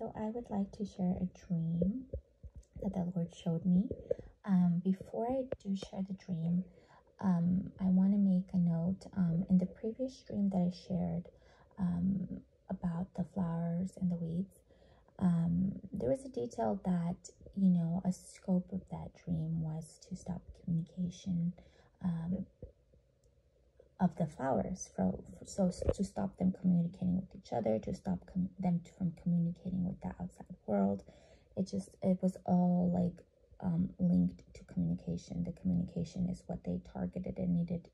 so I would like to share a dream that the Lord showed me. Um, before I do share the dream, um, I want to make a note. Um, in the previous dream that I shared um, about the flowers and the weeds, um, there was a detail that, you know, a scope of that dream was to stop communication um, of the flowers for, so to stop them communicating with each other to stop them from communicating with the outside world. It just it was all like um, linked to communication. The communication is what they targeted and needed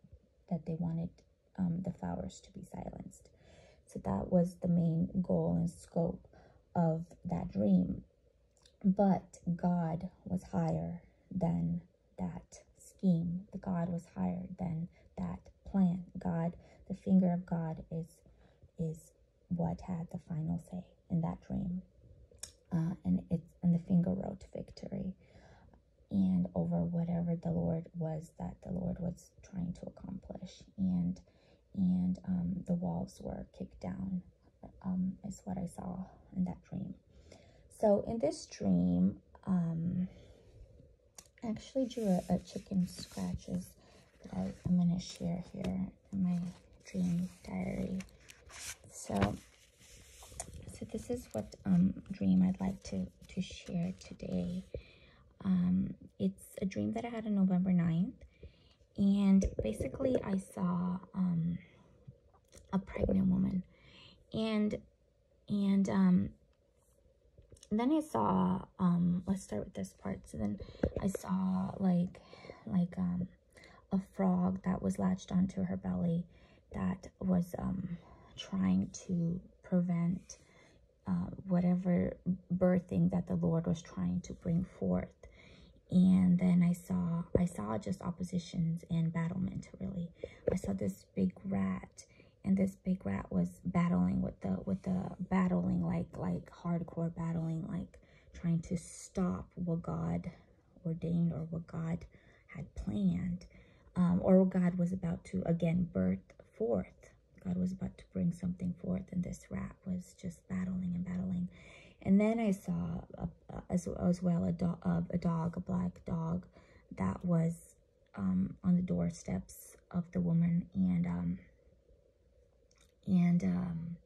that they wanted um, the flowers to be silenced. So that was the main goal and scope of that dream. But god was higher than that scheme. The god was higher than that plan. God, the finger of God is is what had the final say in that dream. Uh, and it's and the finger wrote victory and over whatever the Lord was that the Lord was trying to accomplish. And and um, the walls were kicked down um, is what I saw in that dream. So in this dream, um, I actually drew a, a chicken scratches I, am going to share here in my dream diary. So, so this is what um, dream I'd like to, to share today. Um, it's a dream that I had on November 9th. And basically, I saw um, a pregnant woman. And, and, um, then I saw, um, let's start with this part. So then I saw like, like, um, a frog that was latched onto her belly that was um, trying to prevent uh, whatever birthing that the Lord was trying to bring forth. And then I saw, I saw just oppositions and battlement, really. I saw this big rat, and this big rat was battling with the, with the battling, like, like hardcore battling, like trying to stop what God ordained or what God had planned um, or God was about to again birth forth. God was about to bring something forth, and this rat was just battling and battling. And then I saw a, a, as, as well a, do, a, a, dog, a black dog, that was um, on the doorsteps of the woman, and um, and um,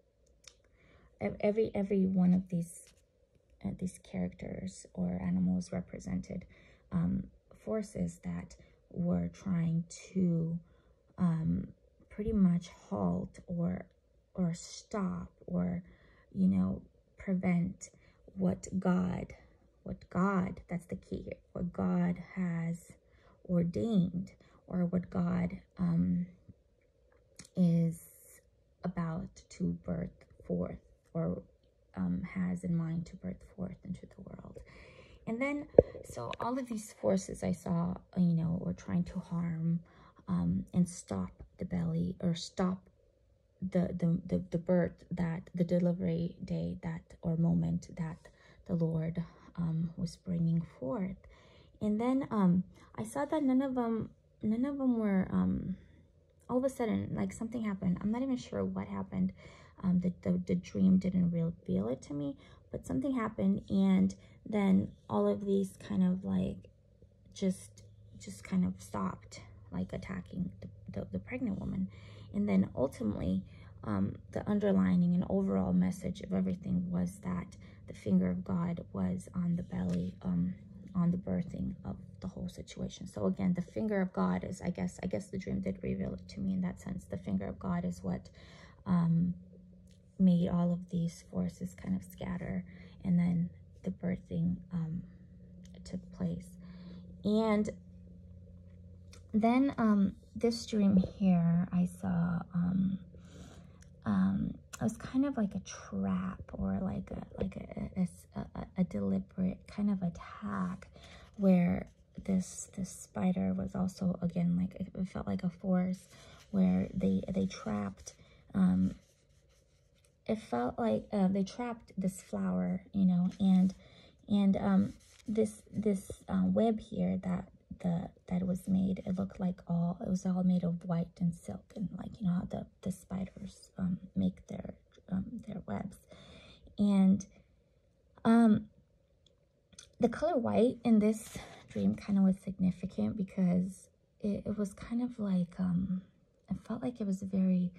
every every one of these uh, these characters or animals represented um, forces that were trying to um, pretty much halt or or stop or you know prevent what God what God that's the key here what God has ordained or what God um, is about to birth forth or um, has in mind to birth forth into the world. And then, so all of these forces I saw, you know, were trying to harm um, and stop the belly or stop the, the, the, the birth that, the delivery day that, or moment that the Lord um, was bringing forth. And then um, I saw that none of them, none of them were, um, all of a sudden, like something happened. I'm not even sure what happened. Um, the, the, the dream didn't reveal it to me, but something happened and then all of these kind of like just just kind of stopped like attacking the, the, the pregnant woman and then ultimately um, the underlining and overall message of everything was that the finger of God was on the belly, um, on the birthing of the whole situation. So again, the finger of God is, I guess, I guess the dream did reveal it to me in that sense. The finger of God is what um, made all of these forces kind of scatter and then the birthing um, took place. And then um, this dream here, I saw um, um, it was kind of like a trap or like a like a, a, a, a deliberate kind of attack where this this spider was also again like it felt like a force where they they trapped um it felt like uh, they trapped this flower, you know, and and um, this this uh, web here that the that was made, it looked like all it was all made of white and silk, and like you know how the the spiders um, make their um, their webs, and Um, the color white in this dream kind of was significant because it, it was kind of like, um, it felt like it was very,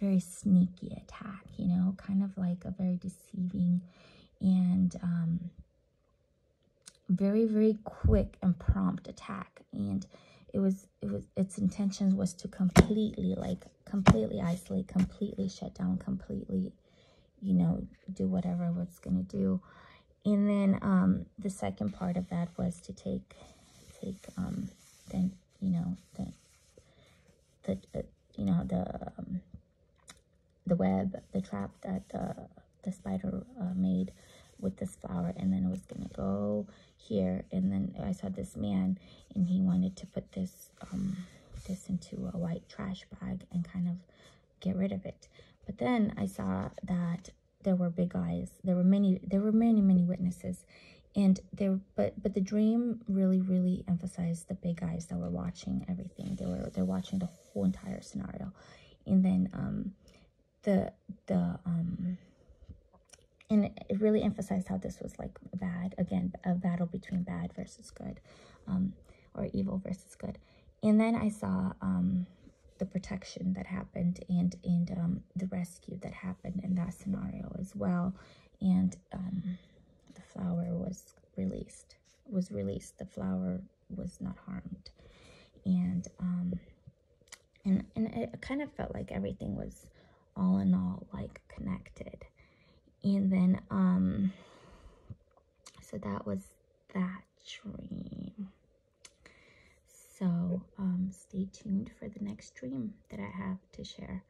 very sneaky attack, you know, kind of like a very deceiving and um, very, very quick and prompt attack. And it was, it was, its intentions was to completely, like, completely isolate, completely shut down, completely, you know, do whatever it's going to do. And then um, the second part of that was to take, take, um, then, you know, the, the, uh, you know, the, um, web, the trap that the, the spider uh, made with this flower and then it was gonna go here and then I saw this man and he wanted to put this um this into a white trash bag and kind of get rid of it. But then I saw that there were big eyes. There were many there were many many witnesses. And there but but the dream really really emphasized the big eyes that were watching everything. They were they're watching the whole entire scenario. And then um the the um and it really emphasized how this was like bad again a battle between bad versus good um or evil versus good. And then i saw um the protection that happened and and um the rescue that happened in that scenario as well. And um the flower was released was released. The flower was not harmed. And um and and it kind of felt like everything was all in all like connected. And then um so that was that dream. So um stay tuned for the next dream that i have to share